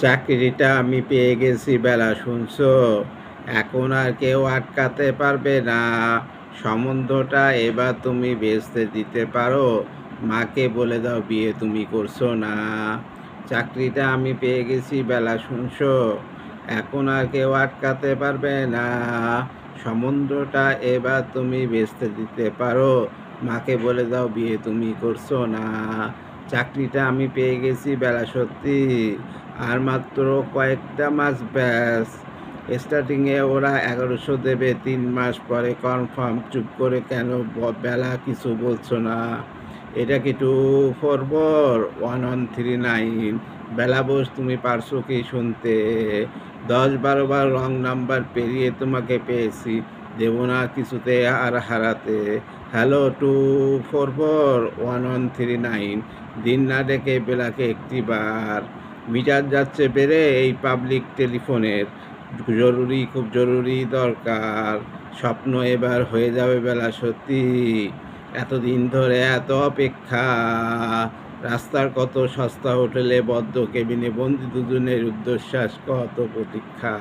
চাকরিটা আমি পেয়ে গেছি, বেলা শুনছো? এখন আর কেউ আটকাতে পারবে না। সম্বন্ধটা এবার তুমি বেচতে দিতে পারো। মাকে বলে দাও, বিয়ে তুমি করছ না। চাকরিটা আমি পেয়ে গেছি, বেলা শুনছো? এখন আর কেউ আটকাতে পারবে না। সম্বন্ধটা এবার তুমি বেচতে দিতে পারো। মাকে বলে দাও, বিয়ে তুমি করছ না। চাকরিটা আমি পেয়ে গেছি, বেলা সত্যি। আর মাত্র কয়েকটা মাস, ব্যাস। স্টার্টিংয়ে ওরা এগারোশো দেবে তিন মাস পরে। কনফার্ম, চুপ করে কেন বেলা কিছু বলছো না? এটা কি two four four? One one three nine. Bela Bose, তুমি পারছ কি শুনতে? দশ বারো বার রং নাম্বার পেরিয়ে তোমাকে পেয়েছি। দেব না কিছুতে আর হারাতে। Hello, two four four, one one three nine. দিন না ডেকে বেলাকে একটি বার মিটার যাচ্ছে বেড়ে এই পাবলিক টেলিফোনের জরুরি, খুব জরুরি দরকার। স্বপ্ন এবার হয়ে যাবে বেলা, সত্যি। এতদিন ধরে এত অপেক্ষা। রাস্তার কত সস্তা হোটেলে বদ্ধ কেবিনে বন্দি দুজনের উদ্দশ্বাস কত প্রতীক্ষা।